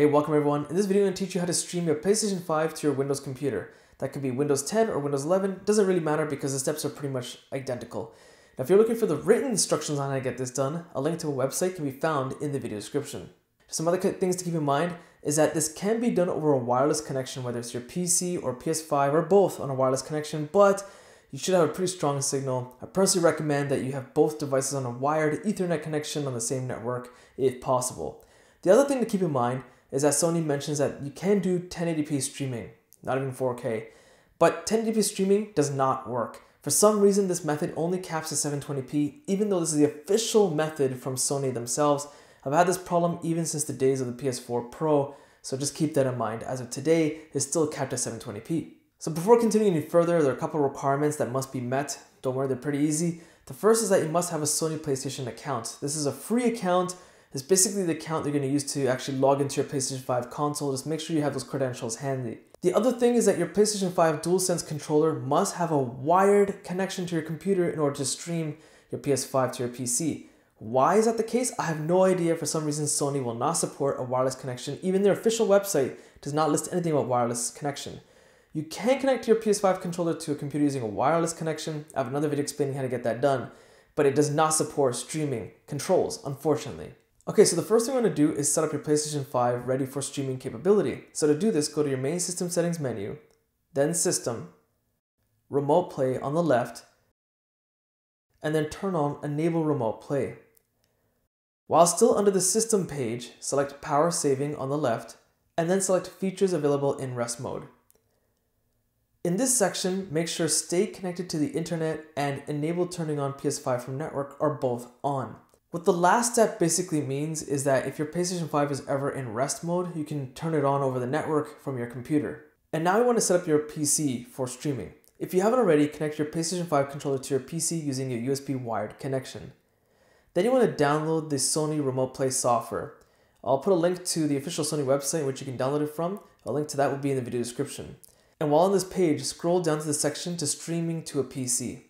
Hey, welcome everyone. In this video, I'm going to teach you how to stream your PlayStation 5 to your Windows computer. That could be Windows 10 or Windows 11. Doesn't really matter because the steps are pretty much identical. Now, if you're looking for the written instructions on how to get this done, a link to a website can be found in the video description. Some other things to keep in mind is that this can be done over a wireless connection, whether it's your PC or PS5 or both on a wireless connection, but you should have a pretty strong signal. I personally recommend that you have both devices on a wired Ethernet connection on the same network if possible. The other thing to keep in mind is that Sony mentions that you can do 1080p streaming, not even 4K. But 1080p streaming does not work. For some reason, this method only caps at 720p, even though this is the official method from Sony themselves. I've had this problem even since the days of the PS4 Pro, so just keep that in mind. As of today, it's still capped at 720p. So before continuing any further, there are a couple requirements that must be met. Don't worry, they're pretty easy. The first is that you must have a Sony PlayStation account. This is a free account is basically the account you're going to use to actually log into your PlayStation 5 console. Just make sure you have those credentials handy. The other thing is that your PlayStation 5 DualSense controller must have a wired connection to your computer in order to stream your PS5 to your PC. Why is that the case? I have no idea. For some reason, Sony will not support a wireless connection. Even their official website does not list anything about wireless connection. You can connect your PS5 controller to a computer using a wireless connection. I have another video explaining how to get that done, but it does not support streaming controls, unfortunately. Okay, so the first thing we're to do is set up your PlayStation 5 ready for streaming capability. So to do this, go to your main system settings menu, then system, remote play on the left, and then turn on enable remote play. While still under the system page, select power saving on the left, and then select features available in rest mode. In this section, make sure stay connected to the internet and enable turning on PS5 from network are both on. What the last step basically means is that if your PlayStation 5 is ever in rest mode, you can turn it on over the network from your computer. And now you want to set up your PC for streaming. If you haven't already, connect your PlayStation 5 controller to your PC using a USB wired connection. Then you want to download the Sony Remote Play software. I'll put a link to the official Sony website which you can download it from. A link to that will be in the video description. And while on this page, scroll down to the section to streaming to a PC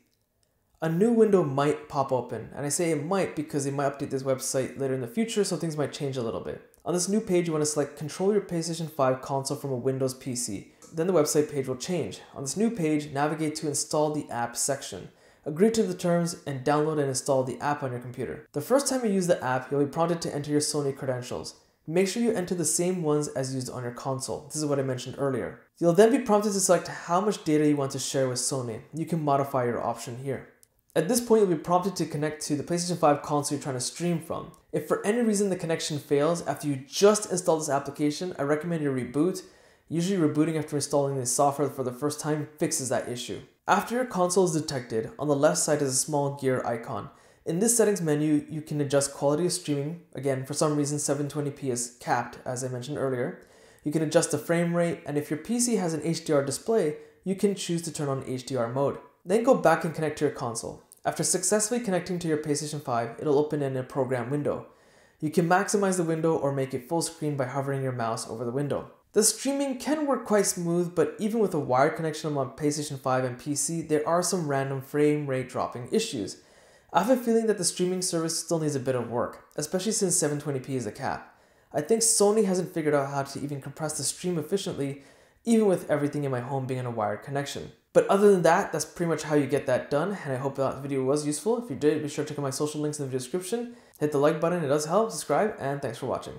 a new window might pop open. And I say it might because they might update this website later in the future, so things might change a little bit. On this new page, you want to select control your PlayStation 5 console from a Windows PC. Then the website page will change. On this new page, navigate to install the app section. Agree to the terms and download and install the app on your computer. The first time you use the app, you'll be prompted to enter your Sony credentials. Make sure you enter the same ones as used on your console. This is what I mentioned earlier. You'll then be prompted to select how much data you want to share with Sony. You can modify your option here. At this point, you'll be prompted to connect to the PlayStation 5 console you're trying to stream from. If for any reason the connection fails after you just installed this application, I recommend you reboot. Usually rebooting after installing this software for the first time fixes that issue. After your console is detected, on the left side is a small gear icon. In this settings menu, you can adjust quality of streaming. Again, for some reason 720p is capped, as I mentioned earlier. You can adjust the frame rate, and if your PC has an HDR display, you can choose to turn on HDR mode. Then go back and connect to your console. After successfully connecting to your PlayStation 5, it'll open in a program window. You can maximize the window or make it full screen by hovering your mouse over the window. The streaming can work quite smooth, but even with a wired connection on my PlayStation 5 and PC, there are some random frame rate dropping issues. I have a feeling that the streaming service still needs a bit of work, especially since 720p is a cap. I think Sony hasn't figured out how to even compress the stream efficiently, even with everything in my home being on a wired connection. But other than that, that's pretty much how you get that done. And I hope that video was useful. If you did, be sure to check out my social links in the description. Hit the like button, it does help. Subscribe, and thanks for watching.